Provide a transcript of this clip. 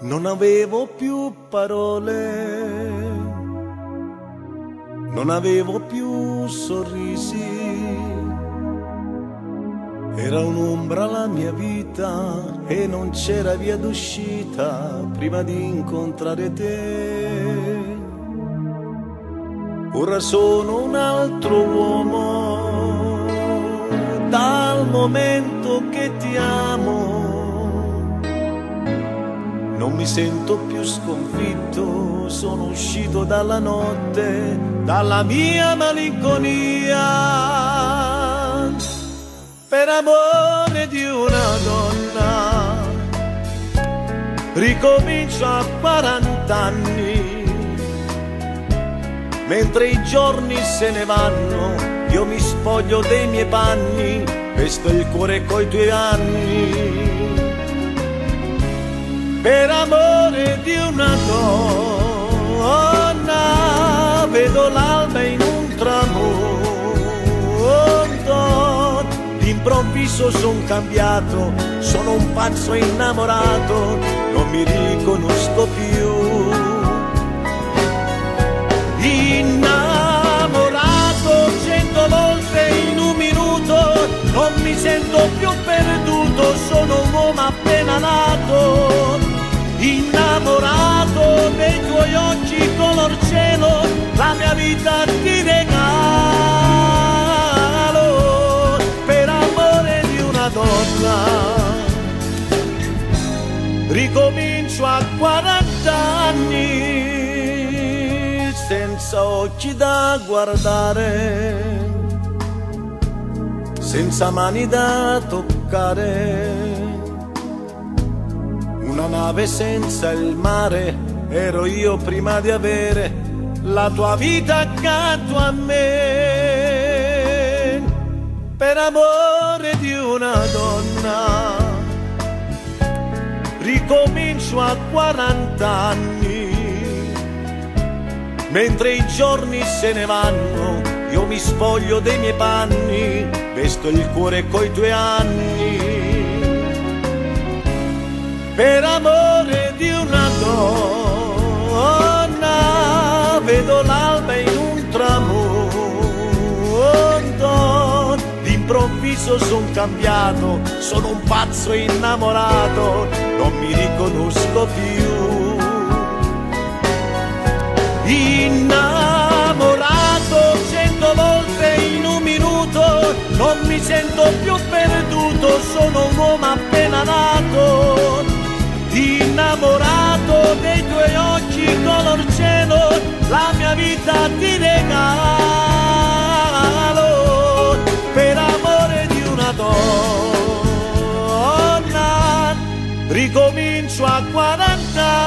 non avevo più parole, non avevo più sorrisi. Era un'ombra la mia vita e non c'era via d'uscita prima di incontrare te. Ora sono un altro uomo dal momento che ti amo. Non mi sento più sconfitto, sono uscito dalla notte, dalla mia malinconia. Per amore di una donna, ricomincio a 40 anni mentre i giorni se ne vanno, io mi spoglio dei miei panni, vesto il cuore coi tuoi anni. Per amore di una donna, vedo l'alba in un tramonto. D'improvviso son cambiato, sono un pazzo innamorato, non mi riconosco più innamorato cento volte in un minuto, non mi sento più perduto, sono un uomo appena nato, innamorato dei tuoi occhi color cielo, la mia vita ti regalo per amore di una donna. Ricomincio a 40 anni senza occhi da guardare, senza mani da toccare, una nave senza il mare, ero io prima di avere la tua vita accanto a me, per amore di una donna, ricomincio a 40 anni mentre i giorni se ne vanno, io mi spoglio dei miei panni, vesto il cuore coi tuoi anni. Per amore di una donna, vedo l'alba in un tramonto. D'improvviso son cambiato, sono un pazzo innamorato, non mi riconosco più innamorato cento volte in un minuto, non mi sento più perduto, sono un uomo appena nato, vita ti regalo per amore di una donna. Ricomincio a 40